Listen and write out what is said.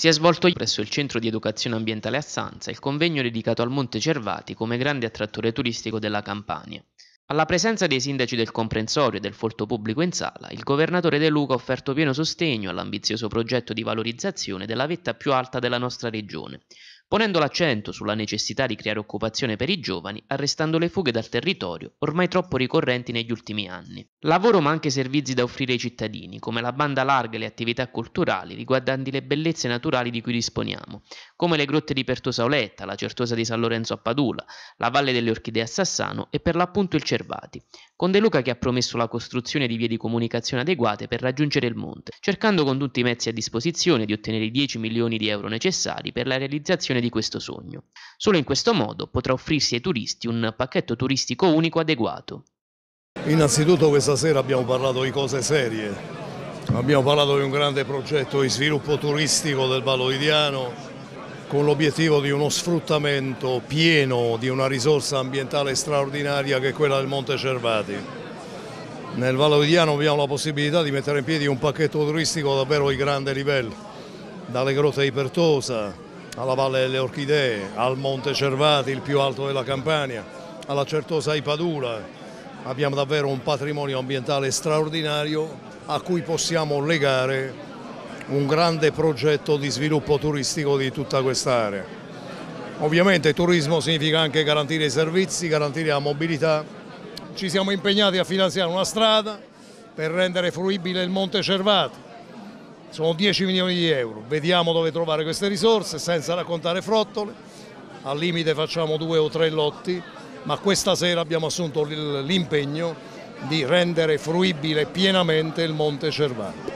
Si è svolto presso il Centro di Educazione Ambientale a Sanza il convegno dedicato al Monte Cervati come grande attrattore turistico della Campania. Alla presenza dei sindaci del comprensorio e del folto pubblico in sala, il governatore De Luca ha offerto pieno sostegno all'ambizioso progetto di valorizzazione della vetta più alta della nostra regione, ponendo l'accento sulla necessità di creare occupazione per i giovani, arrestando le fughe dal territorio, ormai troppo ricorrenti negli ultimi anni. Lavoro ma anche servizi da offrire ai cittadini, come la banda larga e le attività culturali riguardanti le bellezze naturali di cui disponiamo, come le grotte di Pertosa Oletta, la Certosa di San Lorenzo a Padula, la Valle delle Orchidee a Sassano e per l'appunto il Cervati, con De Luca che ha promesso la costruzione di vie di comunicazione adeguate per raggiungere il monte, cercando con tutti i mezzi a disposizione di ottenere i 10 milioni di euro necessari per la realizzazione di questo sogno. Solo in questo modo potrà offrirsi ai turisti un pacchetto turistico unico adeguato. Innanzitutto questa sera abbiamo parlato di cose serie, abbiamo parlato di un grande progetto di sviluppo turistico del Valoidiano con l'obiettivo di uno sfruttamento pieno di una risorsa ambientale straordinaria che è quella del Monte Cervati. Nel Valodiano abbiamo la possibilità di mettere in piedi un pacchetto turistico davvero di grande livello, dalle grotte di Pertosa alla Valle delle Orchidee, al Monte Cervati, il più alto della Campania, alla Certosa di Padula. Abbiamo davvero un patrimonio ambientale straordinario a cui possiamo legare un grande progetto di sviluppo turistico di tutta quest'area. Ovviamente turismo significa anche garantire i servizi, garantire la mobilità. Ci siamo impegnati a finanziare una strada per rendere fruibile il Monte Cervati. Sono 10 milioni di euro, vediamo dove trovare queste risorse senza raccontare frottole, al limite facciamo due o tre lotti, ma questa sera abbiamo assunto l'impegno di rendere fruibile pienamente il Monte Cervati.